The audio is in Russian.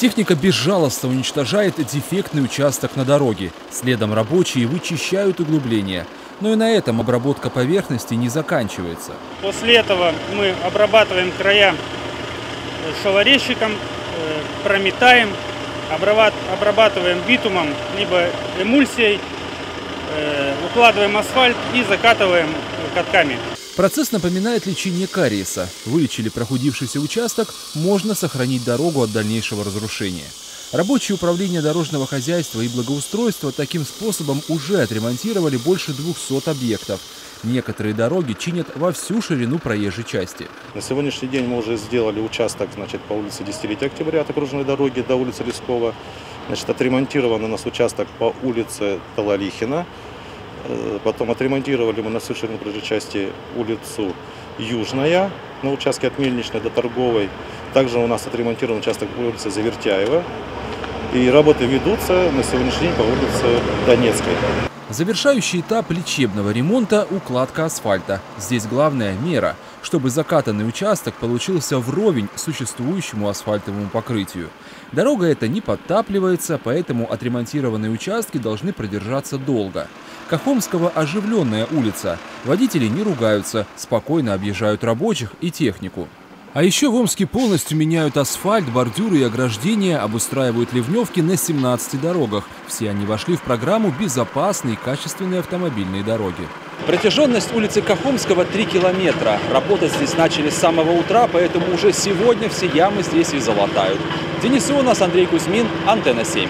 Техника безжалостно уничтожает дефектный участок на дороге. Следом рабочие вычищают углубления. Но и на этом обработка поверхности не заканчивается. После этого мы обрабатываем края шалорезчиком, э, прометаем, обрабат- обрабатываем битумом, либо эмульсией, э, укладываем асфальт и закатываем катками. Процесс напоминает лечение кариеса. Вылечили прохудившийся участок, можно сохранить дорогу от дальнейшего разрушения. Рабочие управления дорожного хозяйства и благоустройства таким способом уже отремонтировали больше 200 объектов. Некоторые дороги чинят во всю ширину проезжей части. На сегодняшний день мы уже сделали участок значит, по улице Десятилетия Октября от окружной дороги до улицы Лескова. Значит, отремонтирован у нас участок по улице Талалихина. Э, Потом отремонтировали мы на ширину проезжей части улицу Южная на участке от Мельничной до Торговой. Также у нас отремонтирован участок по улице Завертяева. И работы ведутся на сегодняшний день по улице Донецкой. Завершающий этап лечебного ремонта – укладка асфальта. Здесь главная мера, чтобы закатанный участок получился вровень существующему асфальтовому покрытию. Дорога эта не подтапливается, поэтому отремонтированные участки должны продержаться долго. Кахомского оживленная улица. Водители не ругаются, спокойно объезжают рабочих и технику. А еще в Омске полностью меняют асфальт, бордюры и ограждения, обустраивают ливневки на 17 дорогах. Все они вошли в программу «Безопасные качественные автомобильные дороги». Протяженность улицы Кахомского 3 километра. Работать здесь начали с самого утра, поэтому уже сегодня все ямы здесь и залатают. Денис Ионас, Андрей Кузьмин, Антенна 7.